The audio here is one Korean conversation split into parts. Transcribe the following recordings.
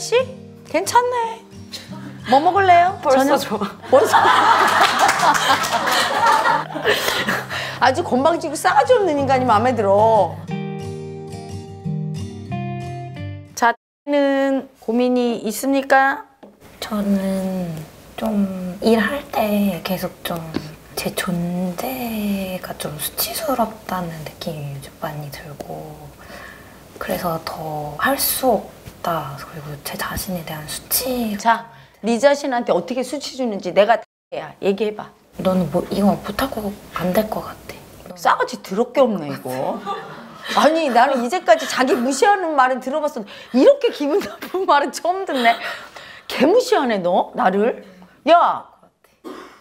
씨? 괜찮네. 뭐 먹을래요? 벌써 저녁- 좋아. 벌써. 아주 건방지고 싸가지 없는 인간이 마음에 들어. 자, 는 고민이 있습니까? 저는 좀 일할 때 계속 좀 제 존재가 좀 수치스럽다는 느낌이 요즘 많이 들고 그래서 더 할 수 없다 그리고 제 자신에 대한 수치 자, 네 자신한테 어떻게 수치 주는지 내가 다 해야 얘기해봐. 너는 뭐 이거 못하고 안 될 것 같아 싸가지 더럽게 없네 이거. 아니 나는 이제까지 자기 무시하는 말은 들어봤어. 이렇게 기분 나쁜 말은 처음 듣네. 개 무시하네 너 나를. 야,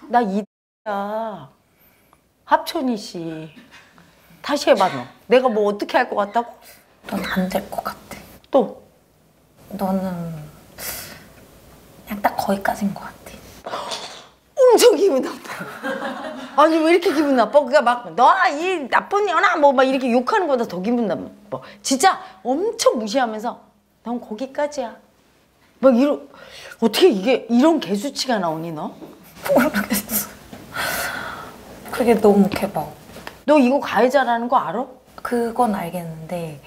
나 이야 합천이 씨. 다시 해봐 너. 내가 뭐 어떻게 할 것 같다고? 넌 안 될 것 같아 또 너는 그냥 딱 거기까지인 것 같아 엄청 기분 나빠. 아니 왜 이렇게 기분 나빠? 그니까 막 너나 이 나쁜 년아 뭐 막 이렇게 욕하는 것보다 더 기분 나빠. 진짜 엄청 무시하면서 넌 거기까지야. 막 이러 어떻게 이게 이런 개수치가 나오니 너? 모르겠어 그게 너무 개박 너 이거 가해자라는 거 알아? 그건 알겠는데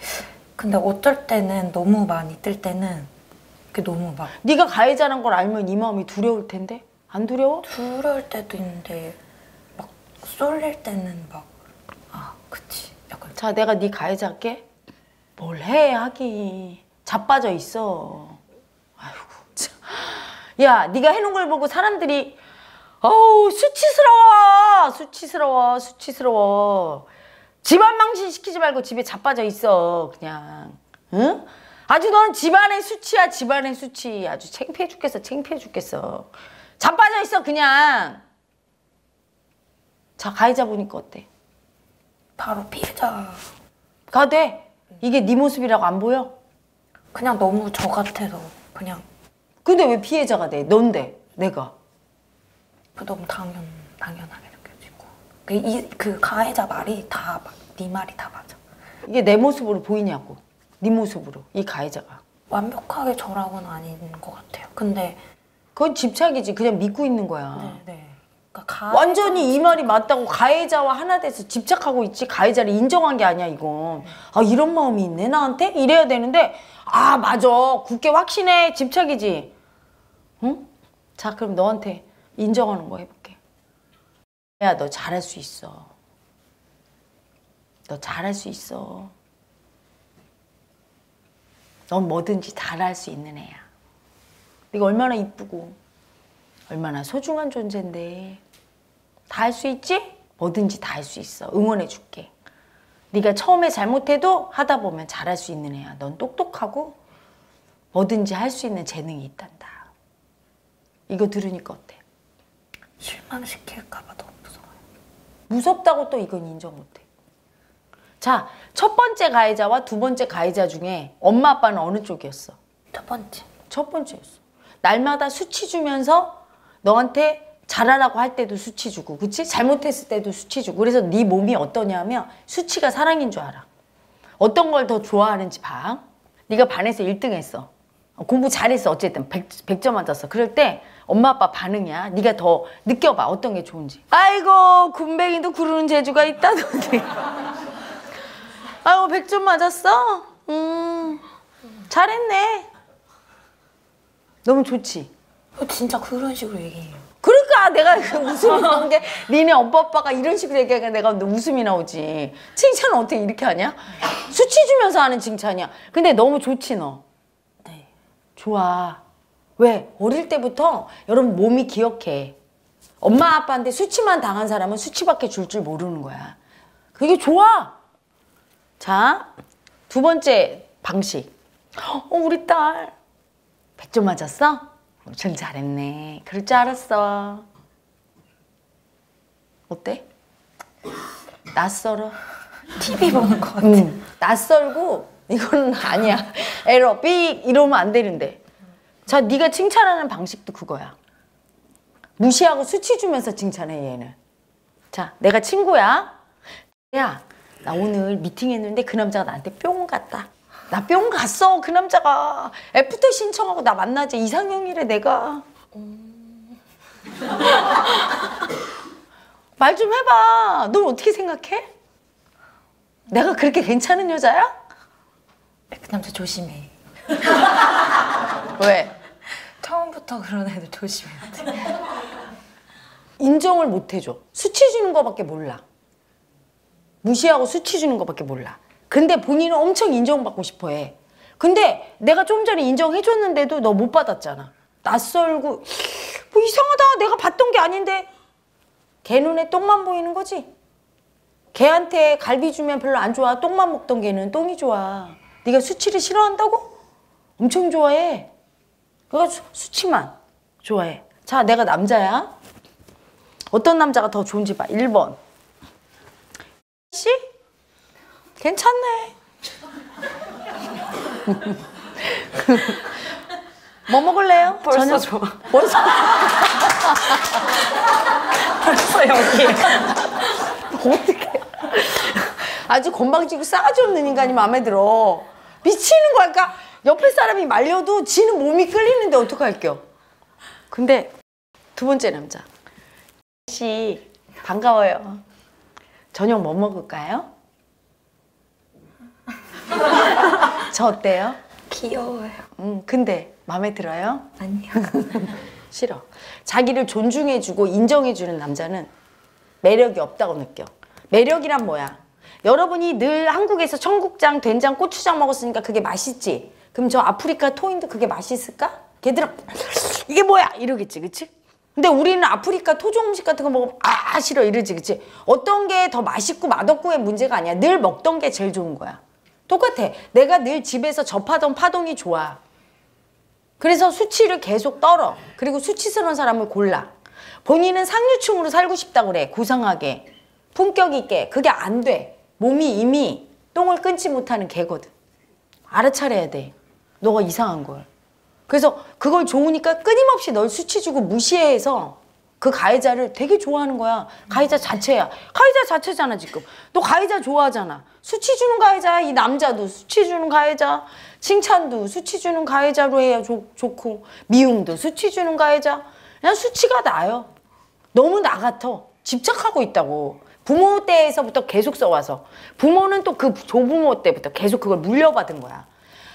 근데 어쩔 때는 너무 많이 뜰 때는 그게 너무 막 네가 가해자란 걸 알면 이 마음이 두려울 텐데 안 두려워? 두려울 때도 있는데 막 쏠릴 때는 막아 그치 약간 자 내가 네 가해자 할게. 뭘 해 하긴 자빠져 있어. 아이고 참. 야 네가 해놓은 걸 보고 사람들이 어우 수치스러워 수치스러워 수치스러워 집안 망신 시키지 말고 집에 자빠져 있어 그냥. 응? 아주 넌 집안의 수치야 집안의 수치. 아주 창피해 죽겠어 창피해 죽겠어. 자빠져 있어 그냥. 자 가해자 보니까 어때? 바로 피해자. 가돼. 이게 네 모습이라고 안 보여? 그냥 너무 저 같아서 그냥. 근데 왜 피해자가 돼? 넌데 내가. 그 너무 당연 당연하게 그, 이, 그 가해자 말이 다 네 말이 다 맞아. 이게 내 모습으로 보이냐고. 네 모습으로 이 가해자가. 완벽하게 저라고는 아닌 것 같아요. 근데 그건 집착이지. 그냥 믿고 있는 거야. 네 네. 그러니까 가 완전히 이 말이 맞다고 가해자와 하나 돼서 집착하고 있지. 가해자를 인정한 게 아니야 이건. 아 이런 마음이 있네 나한테? 이래야 되는데 아 맞아. 굳게 확신해. 집착이지. 응? 자 그럼 너한테 인정하는 거 해볼게 야 너 잘할 수 있어 너 잘할 수 있어 넌 뭐든지 잘할 수 있는 애야 네가 얼마나 이쁘고 얼마나 소중한 존재인데 다 할 수 있지? 뭐든지 다 할 수 있어. 응원해 줄게. 네가 처음에 잘못해도 하다 보면 잘할 수 있는 애야. 넌 똑똑하고 뭐든지 할 수 있는 재능이 있단다. 이거 들으니까 어때? 실망시킬까봐 너무 무섭다고 또 이건 인정 못해. 자, 첫 번째 가해자와 두 번째 가해자 중에 엄마 아빠는 어느 쪽이었어? 첫 번째 첫 번째였어. 날마다 수치 주면서 너한테 잘하라고 할 때도 수치 주고, 그치? 잘못했을 때도 수치 주고. 그래서 네 몸이 어떠냐면 수치가 사랑인 줄 알아. 어떤 걸 더 좋아하는지 봐. 네가 반에서 1등 했어. 공부 잘했어. 어쨌든 100, 100점 맞았어. 그럴 때 엄마 아빠 반응이야. 네가 더 느껴봐. 어떤 게 좋은지. 아이고 군뱅이도 구르는 재주가 있다던데. 아이고 100점 맞았어? 음 잘했네. 너무 좋지? 어, 진짜 그런 식으로 얘기해요 그러니까 내가 그 웃음이 나온 게 니네 엄마 아빠가 이런 식으로 얘기하니까 내가 웃음이 나오지. 칭찬은 어떻게 이렇게 하냐? 수치 주면서 하는 칭찬이야. 근데 너무 좋지 너. 네 좋아. 왜? 어릴 때부터 여러분 몸이 기억해. 엄마 아빠한테 수치만 당한 사람은 수치밖에 줄줄 모르는 거야. 그게 좋아. 자, 두 번째 방식. 어, 우리 딸 100점 맞았어? 엄청 잘했네. 그럴 줄 알았어. 어때? 낯설어. TV 보는 거 같아 응. 낯설고 이거는 아니야. 에러 삑 이러면 안 되는데. 자, 네가 칭찬하는 방식도 그거야. 무시하고 수치 주면서 칭찬해 얘는. 자, 내가 친구야. 야, 나 오늘 미팅했는데 그 남자가 나한테 뿅 갔다. 나 뿅 갔어 그 남자가 애프터 신청하고 나 만나지 이상형이래 내가 말좀 해봐 넌 어떻게 생각해? 내가 그렇게 괜찮은 여자야? 그 남자 조심해. 왜? 처음부터 그런 애들 조심해야 돼. 인정을 못 해줘. 수치 주는 거밖에 몰라. 무시하고 수치 주는 거밖에 몰라. 근데 본인은 엄청 인정받고 싶어 해. 근데 내가 좀 전에 인정해줬는데도 너 못 받았잖아. 낯설고 뭐 이상하다. 내가 봤던 게 아닌데. 걔 눈에 똥만 보이는 거지. 걔한테 갈비 주면 별로 안 좋아. 똥만 먹던 걔는 똥이 좋아. 네가 수치를 싫어한다고? 엄청 좋아해 수, 수치만 좋아해 자 내가 남자야 어떤 남자가 더 좋은지 봐 1번 씨? 괜찮네 뭐 먹을래요? 벌써 저녁? 좋아. 벌써 벌써 여기. 어떻게 아주 건방지고 싸가지 없는 인간이 마음에 들어 미치는 거야 그러니까 옆에 사람이 말려도 지는 몸이 끌리는데 어떡할게요 근데 두 번째 남자 씨 반가워요 저녁 뭐 먹을까요? 저 어때요? 귀여워요. 음 근데 마음에 들어요? 아니요. 싫어. 자기를 존중해주고 인정해주는 남자는 매력이 없다고 느껴. 매력이란 뭐야? 여러분이 늘 한국에서 청국장, 된장, 고추장 먹었으니까 그게 맛있지? 그럼 저 아프리카 토인도 그게 맛있을까? 걔들은 이게 뭐야? 이러겠지, 그치? 근데 우리는 아프리카 토종 음식 같은 거 먹으면 아 싫어 이러지, 그치? 어떤 게 더 맛있고 맛없고의 문제가 아니야. 늘 먹던 게 제일 좋은 거야. 똑같아. 내가 늘 집에서 접하던 파동이 좋아. 그래서 수치를 계속 떨어. 그리고 수치스러운 사람을 골라. 본인은 상류층으로 살고 싶다 그래. 고상하게. 품격 있게. 그게 안 돼. 몸이 이미 똥을 끊지 못하는 개거든. 알아차려야 돼. 너가 이상한 걸. 그래서 그걸 좋으니까 끊임없이 널 수치 주고 무시해서 그 가해자를 되게 좋아하는 거야. 가해자 자체야. 가해자 자체잖아, 지금. 너 가해자 좋아하잖아. 수치 주는 가해자, 이 남자도 수치 주는 가해자, 칭찬도 수치 주는 가해자로 해야 좋, 좋고, 미움도 수치 주는 가해자. 그냥 수치가 나요. 너무 나 같아. 집착하고 있다고. 부모 때에서부터 계속 써와서. 부모는 또 그 조부모 때부터 계속 그걸 물려받은 거야.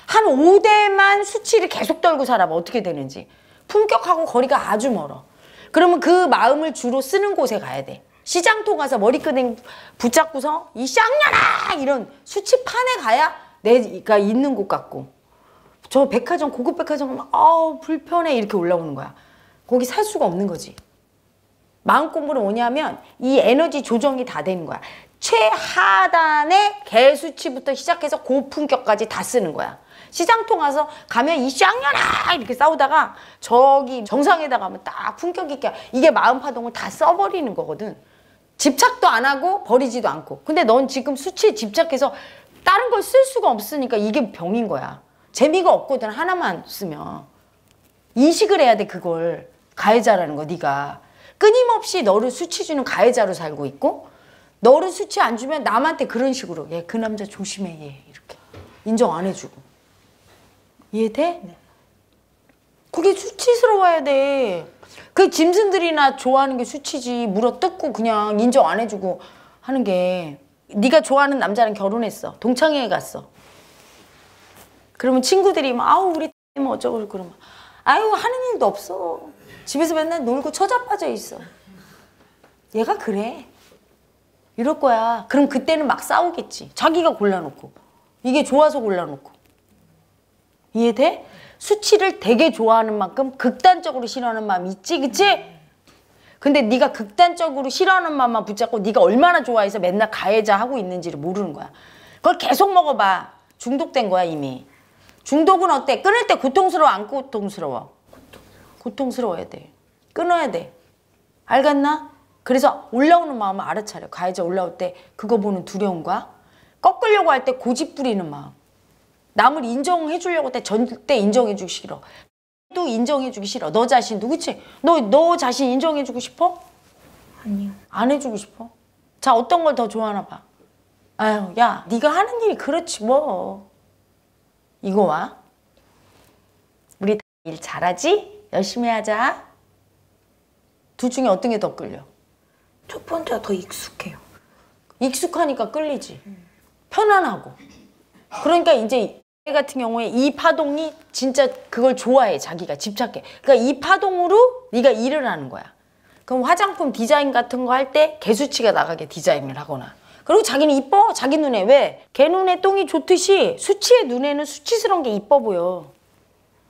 한 5대만 수치를 계속 떨고 살아봐. 어떻게 되는지. 품격하고 거리가 아주 멀어. 그러면 그 마음을 주로 쓰는 곳에 가야 돼. 시장통 가서 머리끄댕 붙잡고서 이 쌍년아! 이런 수치판에 가야 내가 있는 곳 같고. 저 백화점, 고급 백화점 가면 아우 불편해 이렇게 올라오는 거야. 거기 살 수가 없는 거지. 마음 공부는 뭐냐면 이 에너지 조정이 다 되는 거야. 최하단의 개수치부터 시작해서 고품격까지 다 쓰는 거야. 시장통 가서 가면 이 쌍년아 이렇게 싸우다가 저기 정상에다 가면 딱 품격 있게 이게 마음 파동을 다 써버리는 거거든. 집착도 안 하고 버리지도 않고. 근데 넌 지금 수치에 집착해서 다른 걸 쓸 수가 없으니까 이게 병인 거야. 재미가 없거든 하나만 쓰면. 인식을 해야 돼 그걸 가해자라는 거 네가 끊임없이 너를 수치 주는 가해자로 살고 있고 너를 수치 안 주면 남한테 그런 식으로 얘 그 남자 조심해 얘 이렇게 인정 안 해주고 이해돼? 그게 수치스러워야 돼. 그 짐승들이나 좋아하는 게 수치지. 물어 뜯고 그냥 인정 안 해주고 하는 게. 네가 좋아하는 남자랑 결혼했어. 동창회에 갔어. 그러면 친구들이 막 아우 우리 뭐 어쩌고 그러면. 아유 하는 일도 없어. 집에서 맨날 놀고 처자빠져 있어. 얘가 그래. 이럴 거야. 그럼 그때는 막 싸우겠지. 자기가 골라놓고. 이게 좋아서 골라놓고 이해돼? 수치를 되게 좋아하는 만큼 극단적으로 싫어하는 마음이 있지 그치? 근데 네가 극단적으로 싫어하는 마음만 붙잡고 네가 얼마나 좋아해서 맨날 가해자 하고 있는지를 모르는 거야 그걸 계속 먹어봐 중독된 거야 이미 중독은 어때? 끊을 때 고통스러워 안 고통스러워? 고통스러워야 돼 끊어야 돼 알겠나? 그래서 올라오는 마음을 알아차려 가해자 올라올 때 그거 보는 두려움과 꺾으려고 할 때 고집 부리는 마음 남을 인정해 주려고 할때 절대 인정해 주기 싫어. 또 인정해 주기 싫어. 너 자신도 그치? 너, 너 자신 인정해 주고 싶어? 아니요. 안 해주고 싶어? 자 어떤 걸 더 좋아하나 봐. 아유 야 네가 하는 일이 그렇지 뭐. 이거 와. 우리 일 잘하지? 열심히 하자. 둘 중에 어떤 게 더 끌려? 첫 번째가 더 익숙해요. 익숙하니까 끌리지. 편안하고. 그러니까 이제 얘 같은 경우에 이 파동이 진짜 그걸 좋아해 자기가 집착해. 그러니까 이 파동으로 네가 일을 하는 거야. 그럼 화장품 디자인 같은 거 할 때 개수치가 나가게 디자인을 하거나. 그리고 자기는 이뻐 자기 눈에 왜? 걔 눈에 똥이 좋듯이 수치의 눈에는 수치스러운 게 이뻐 보여.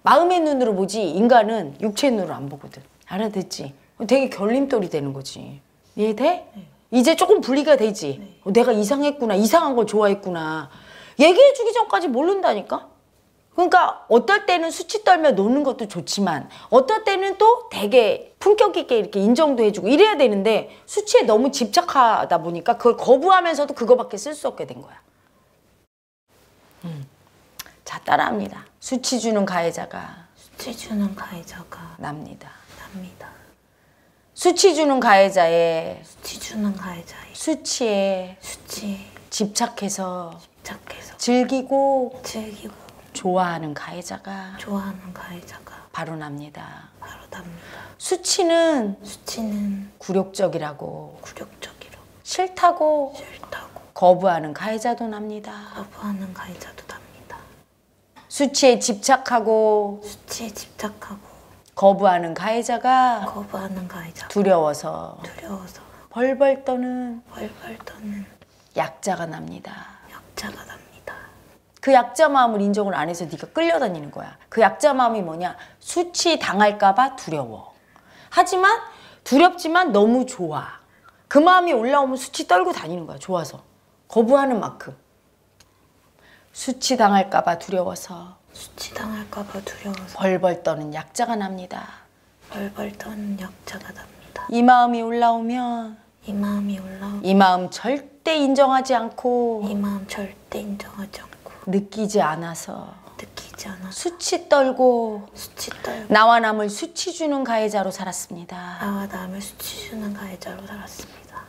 마음의 눈으로 보지 인간은 육체의 눈으로 안 보거든. 알아듣지? 되게 결림돌이 되는 거지. 이해돼? 이제 조금 분리가 되지. 어, 내가 이상했구나. 이상한 걸 좋아했구나. 얘기해주기 전까지 모른다니까? 그러니까 어떨 때는 수치 떨며 노는 것도 좋지만 어떨 때는 또 되게 품격 있게 이렇게 인정도 해주고 이래야 되는데 수치에 너무 집착하다 보니까 그걸 거부하면서도 그거밖에 쓸 수 없게 된 거야. 음. 자 따라합니다. 수치 주는 가해자가 수치 주는 가해자가 납니다. 납니다. 수치 주는 가해자의 수치 주는 가해자의 수치에 수치에 집착해서 집착해서 즐기고 즐기고 좋아하는 가해자가 좋아하는 가해자가 바로 납니다. 바로 납니다. 수치는 수치는 굴욕적이라고 굴욕적이로 싫다고 싫다고 거부하는 가해자도 납니다. 거부하는 가해자도 납니다. 수치에 집착하고 수치에 집착하고 거부하는 가해자가 거부하는 가해자가 두려워서 두려워서 벌벌 떠는 벌벌 떠는 약자가 납니다. 약자가 납니다. 그 약자 마음을 인정을 안 해서 네가 끌려다니는 거야. 그 약자 마음이 뭐냐? 수치 당할까 봐 두려워. 하지만 두렵지만 너무 좋아. 그 마음이 올라오면 수치 떨고 다니는 거야. 좋아서. 거부하는 만큼. 수치 당할까 봐 두려워서 수치 당할까 봐 두려워서 벌벌 떠는 약자가 납니다. 벌벌 떠는 약자가 납니다. 이 마음이 올라오면 이 마음이 올라오 이 마음 절 대 인정하지 않고 이 마음 절대 인정하지 않고 느끼지 않아서 느끼지 않아 수치 떨고 수치 떨고 나와 남을 수치 주는 가해자로 살았습니다. 나와 남을 수치 주는 가해자로 살았습니다.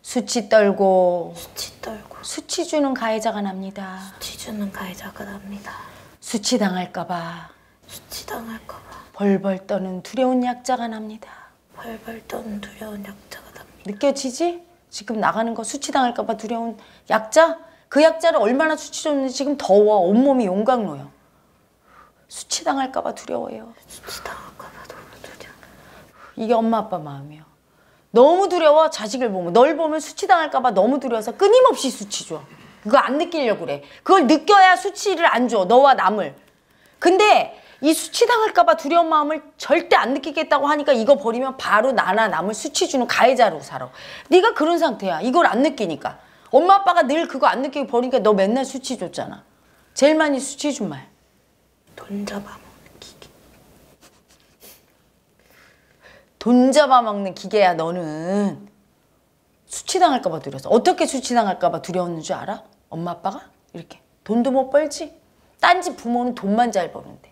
수치 떨고 수치 떨고 수치 주는 가해자가 납니다. 수치 주는 가해자가 납니다. 수치 당할까봐 수치 당할까봐 벌벌 떠는 두려운 약자가 납니다. 벌벌 떠는 두려운 약자가 납니다. 느껴지지? 지금 나가는 거 수치 당할까봐 두려운 약자? 그 약자를 얼마나 수치 줬는지 지금 더워 온몸이 용광로요. 수치 당할까봐 두려워요. 수치 당할까봐 너무 두려워. 이게 엄마 아빠 마음이요. 너무 두려워 자식을 보면 널 보면 수치 당할까봐 너무 두려워서 끊임없이 수치 줘. 그거 안 느끼려고 그래. 그걸 느껴야 수치를 안 줘. 너와 남을. 근데 이 수치 당할까봐 두려운 마음을 절대 안 느끼겠다고 하니까 이거 버리면 바로 나나 남을 수치 주는 가해자로 살아. 네가 그런 상태야. 이걸 안 느끼니까. 엄마 아빠가 늘 그거 안 느끼고 버리니까 너 맨날 수치 줬잖아. 제일 많이 수치 준 말. 돈 잡아먹는 기계. 돈 잡아먹는 기계야 너는 수치당할까봐 두려웠어 어떻게 수치당할까봐 두려웠는 줄 알아? 엄마 아빠가? 이렇게 돈도 못 벌지 딴 집 부모는 돈만 잘 버는데 치.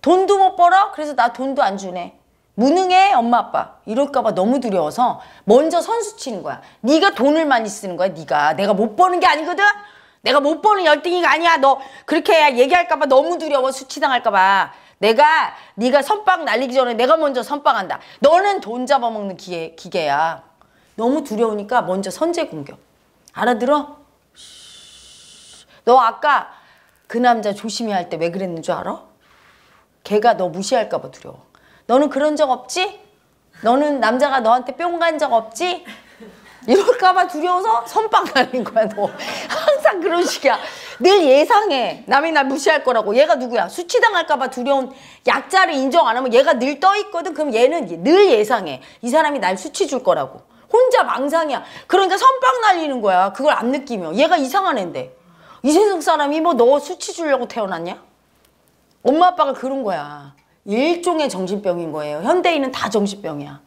돈도 못 벌어? 그래서 나 돈도 안 주네. 무능해 엄마 아빠. 이럴까봐 너무 두려워서 먼저 선수 치는 거야. 네가 돈을 많이 쓰는 거야 네가. 내가 못 버는 게 아니거든? 내가 못 버는 열등이가 아니야 너. 그렇게 얘기할까봐 너무 두려워 수치당할까봐. 내가 네가 선빵 날리기 전에 내가 먼저 선빵한다. 너는 돈 잡아먹는 기계, 기계야. 너무 두려우니까 먼저 선제 공격. 알아들어? 너 아까 그 남자 조심해야 할때 왜 그랬는 줄 알아? 걔가 너 무시할까 봐 두려워. 너는 그런 적 없지? 너는 남자가 너한테 뿅 간 적 없지? 이럴까 봐 두려워서 선빵 날린 거야 너. 항상 그런 식이야. 늘 예상해. 남이 날 무시할 거라고. 얘가 누구야? 수치당할까 봐 두려운 약자를 인정 안 하면 얘가 늘 떠 있거든. 그럼 얘는 늘 예상해. 이 사람이 날 수치 줄 거라고. 혼자 망상이야. 그러니까 선빵 날리는 거야. 그걸 안 느끼면. 얘가 이상한 앤데. 이 세상 사람이 뭐 너 수치 주려고 태어났냐? 엄마 아빠가 그런 거야. 일종의 정신병인 거예요. 현대인은 다 정신병이야.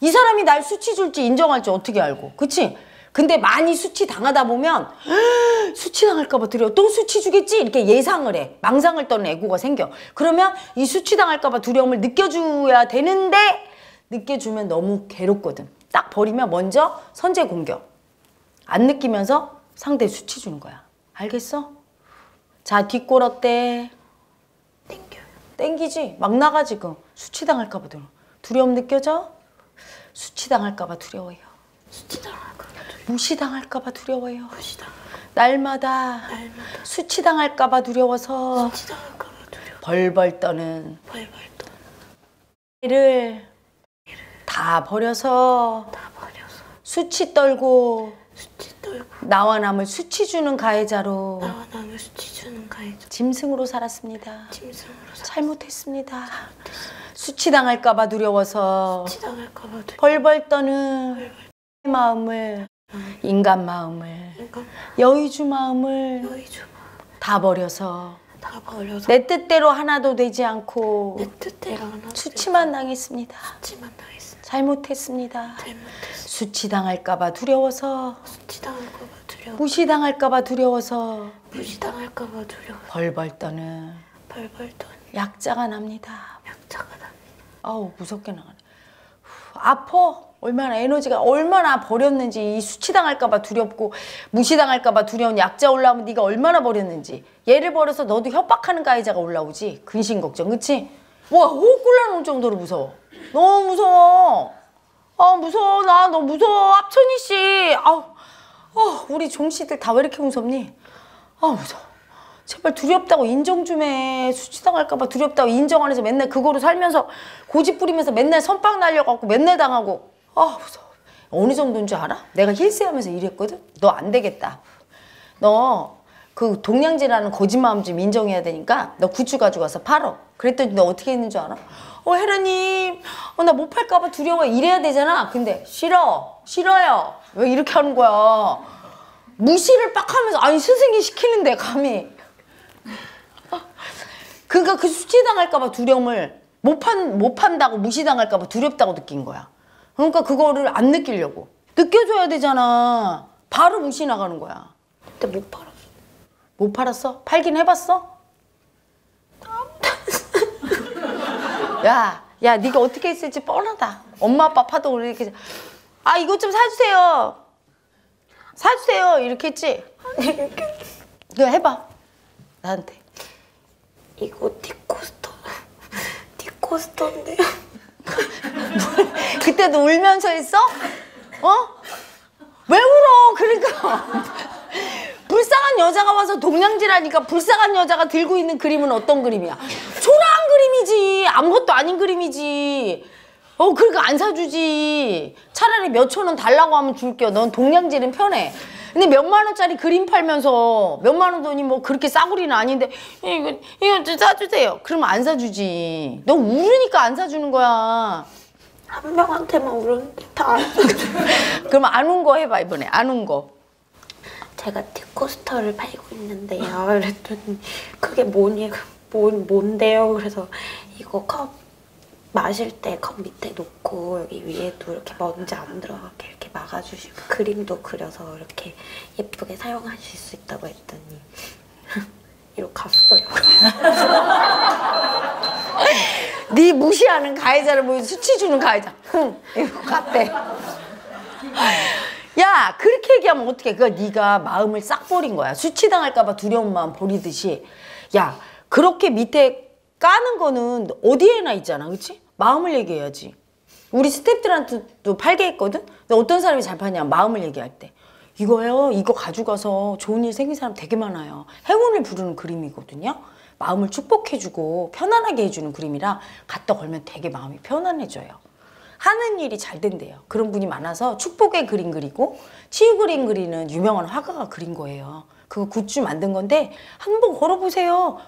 이 사람이 날 수치 줄지 인정할지 어떻게 알고. 그치? 근데 많이 수치 당하다 보면 수치 당할까봐 두려워. 또 수치 주겠지? 이렇게 예상을 해. 망상을 떠는 애고가 생겨. 그러면 이 수치 당할까봐 두려움을 느껴줘야 되는데 느껴주면 너무 괴롭거든. 딱 버리면 먼저 선제 공격. 안 느끼면서 상대 수치 주는 거야. 알겠어? 자 뒷골 어때? 땡기지? 막 나가 지금 수치당할까 봐 두려워. 두려움 느껴져? 수치당할까 봐 두려워요. 수치당할까 봐 무시당할까 봐 두려워요. 무시당. 날마다 날마다 수치당할까 봐 두려워서 수치당할까 봐 두려워. 벌벌 떠는 벌벌 떠. 를다 버려서 다 버려서 수치 떨고 수치 나와 남을 수치 주는 가해자로 나와 남을 수치 주는 가해자. 짐승으로 살았습니다. 짐승으로 사. 잘못했습니다. 수치당할까봐 두려워서 수치당할까 봐 두려워. 벌벌 떠는 마음을 인간 마음을 그러니까 여의주 마음을 여의 좀다 버려서 다 버려서 내 뜻대로 하나도 되지 않고 내 뜻대로 하나 수치만 당했습니다. 수치만 당했어. 잘못했습니다. 잘못했어. 수치당할까봐 두려워서 수치당할까 봐 두려워. 무시당할까봐 두려워서 무시당할까 봐 두려워. 벌벌 떠는 벌벌 떠는 약자가 납니다. 약자가 납니다. 아우 무섭게 나가네. 후, 아파. 얼마나 에너지가 얼마나 버렸는지 이 수치당할까봐 두렵고 무시당할까봐 두려운 약자 올라오면 네가 얼마나 버렸는지 얘를 버려서 너도 협박하는 가해자가 올라오지 근심 걱정 그치? 와 호흡 곤란할 정도로 무서워 너무 무서워 아 무서워 나 너무 무서워 합천희 씨 아우 아, 우리 종 씨들 다 왜 이렇게 무섭니? 아 무서워 제발 두렵다고 인정 좀 해. 수치당할까봐 두렵다고 인정 안 해서 맨날 그거로 살면서 고집 부리면서 맨날 선빵 날려갖고 맨날 당하고. 아, 무서워. 어느 정도인 줄 알아? 내가 힐세하면서 일했거든? 너 안 되겠다. 너 그 동양지라는 거짓마음 좀 인정해야 되니까 너 굿즈 와서 팔어. 그랬더니 너 어떻게 했는 줄 알아? 어, 혜라님, 어, 나 못 팔까봐 두려워. 이래야 되잖아. 근데 싫어. 싫어요. 왜 이렇게 하는 거야? 무시를 빡 하면서, 아니, 스승이 시키는데, 감히. 그러니까 그 수치당할까봐 두려움을 못, 판, 못 판다고 무시당할까봐 두렵다고 느낀 거야. 그러니까 그거를 안 느끼려고. 느껴줘야 되잖아. 바로 무시 나가는 거야. 근데 못 팔았어. 못 팔았어? 팔긴 해봤어? 야, 야, 네가 어떻게 했을지 뻔하다. 엄마 아빠 파도 이렇게 아 이것 좀 사주세요. 사주세요 이렇게 했지. 이거 해봐 나한테. 이거 티코스터. 티코스터인데요. 그때도 울면서 했어? 어? 왜 울어? 그러니까 불쌍한 여자가 와서 동양지라니까 불쌍한 여자가 들고 있는 그림은 어떤 그림이야? 초라한 그림이지. 아무것도 아닌 그림이지. 어 그러니까 안 사주지. 차라리 몇 천 원 달라고 하면 줄게요 넌 동양지는 편해. 근데 몇만 원짜리 그림 팔면서 몇만 원 돈이 뭐 그렇게 싸구리는 아닌데 이거 이거 좀 사주세요. 그러면 안 사주지. 너 울으니까 안 사주는 거야. 한 명한테만 울었는데 다안 그럼 안 운 거 해봐 이번에. 안 운 거. 제가 티코스터를 팔고 있는데요. 그랬더니 그게 뭐니? 뭔 뭔데요? 그래서 이거 컵 마실 때 컵 밑에 놓고 여기 위에도 이렇게 먼지 안 들어가게 이렇게 막아주시고 그림도 그려서 이렇게 예쁘게 사용하실 수 있다고 했더니 이러고 갔어요. 네 무시하는 가해자를 보여 수치 주는 가해자. 흥 이거 갔대. 야 그렇게 얘기하면 어떡해? 그거 네가 마음을 싹 버린 거야. 수치 당할까봐 두려운 마음 버리듯이. 야 그렇게 밑에 까는 거는 어디에나 있잖아, 그렇지? 마음을 얘기해야지. 우리 스태프들한테도 팔게 했거든. 어떤 사람이 잘 파냐? 마음을 얘기할 때. 이거요, 이거 가져가서 좋은 일 생긴 사람 되게 많아요. 행운을 부르는 그림이거든요. 마음을 축복해주고 편안하게 해주는 그림이라 갖다 걸면 되게 마음이 편안해져요. 하는 일이 잘 된대요. 그런 분이 많아서 축복의 그림 그리고 치유 그림 그리는 유명한 화가가 그린 거예요. 그거 굿즈 만든 건데 한번 걸어보세요.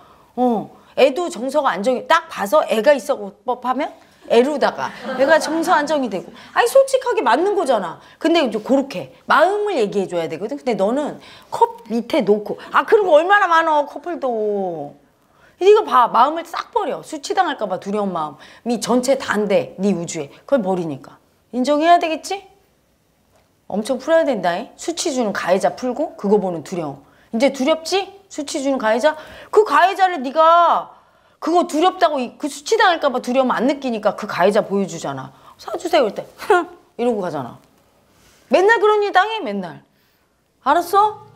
어, 애도 정서가 안정이 딱 봐서 애가 있어 법하면 애로다가 애가 정서 안정이 되고 아니 솔직하게 맞는 거잖아. 근데 이제 그렇게 마음을 얘기해 줘야 되거든. 근데 너는 컵 밑에 놓고 아 그런 거 얼마나 많어 커플도. 네가 봐 마음을 싹 버려 수치당할까 봐 두려운 마음이 전체 다인데 네 우주에 그걸 버리니까 인정해야 되겠지? 엄청 풀어야 된다 잉 수치 주는 가해자 풀고 그거 보는 두려움 이제 두렵지? 수치 주는 가해자? 그 가해자를 네가 그거 두렵다고 이- 그 수치 당할까 봐 두려움 안 느끼니까 그 가해자 보여주잖아. 사주세요 그럴 때. 이러고 가잖아. 맨날 그런 일 당해 맨날. 알았어?